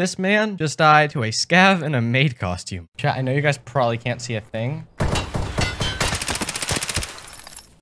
This man just died to a scav in a maid costume. Chat, I know you guys probably can't see a thing,